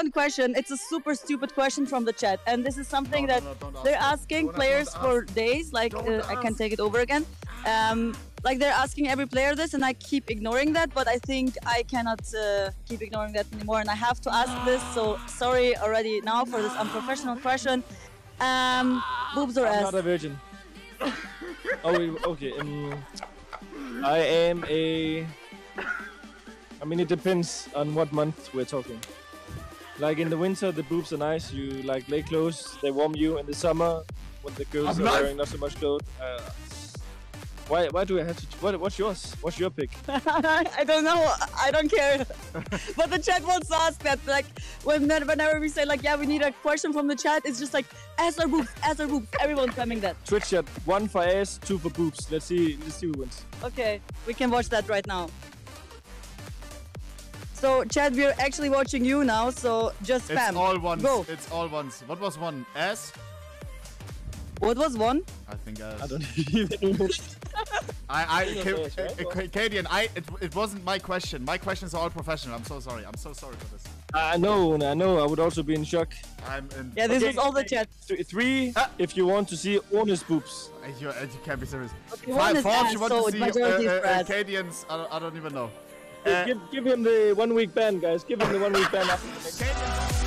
one question. It's a super stupid question from the chat, and this is something No, no, that no, don't ask they're asking players don't for days. Like uh, I can take it over again. Um, like they're asking every player this, and I keep ignoring that. But I think I cannot uh, keep ignoring that anymore, and I have to ask this. So sorry already now for this unprofessional question. Um, boobs or I'm ass? not a virgin. oh, okay. Um, I am a. I mean, it depends on what month we're talking. Like in the winter, the boobs are nice. You like lay close, they warm you. In the summer, when the girls I'm are not- wearing not so much clothes. Uh, why? Why do I have to? What, what's yours? What's your pick? I don't know. I don't care. but the chat wants to ask that. Like when whenever we say like, yeah, we need a question from the chat, it's just like ass or boobs, ass or boobs. Everyone's spamming that. Twitch chat. One for ass, two for boobs. Let's see. Let's see who wins. Okay, we can watch that right now. So chat, we're actually watching you now. So just spam. It's all ones. Go. It's all ones. What was one? S? What was one? I think S. I don't even know. I, I, It's Ka- okay, right? CadiaN, I, it, it wasn't my question. My questions are all professional. I'm so sorry. I'm so sorry for this. I know. I know. I would also be in shock. I'm in. Yeah, this Okay. was all the chat. Three, Ah. if you want to see honest boobs. Uh, You, uh, you can't be serious. Okay, one is Four, if you want so to see majority uh, uh, for uh. CadiaN's, I don't, I don't even know. Give- give him the one week ban, guys. Give him the one week ban.